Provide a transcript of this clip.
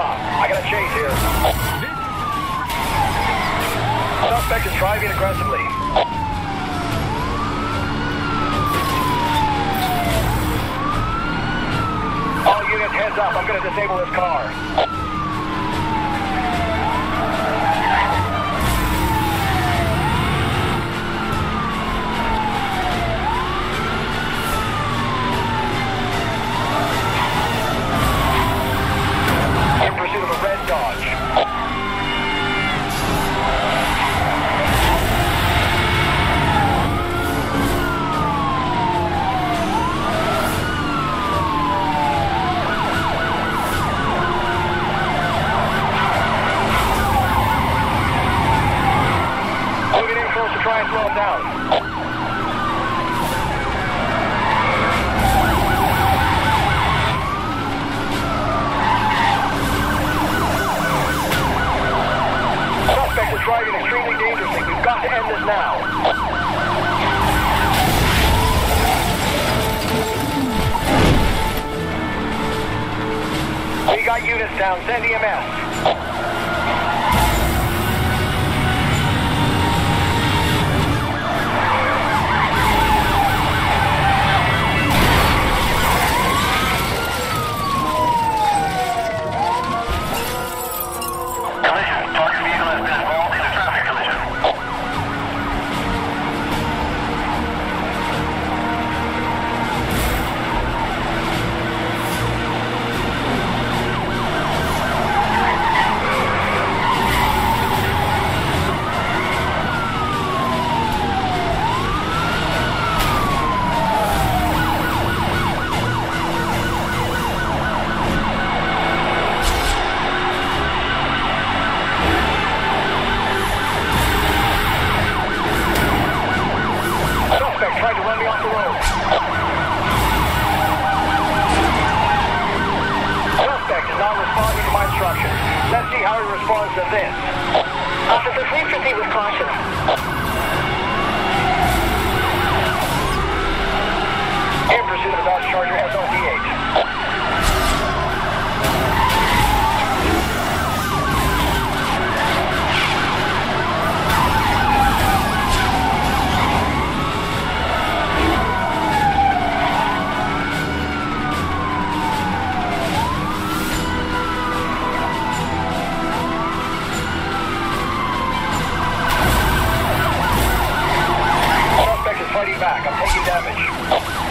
top. I got a chase here. Suspect is driving aggressively. All units, heads up. I'm going to disable this car. Slow down. Suspect is driving extremely dangerously. We've got to end this now. We got units down. Send EMS. He responds to this. Fighting back. I'm taking damage.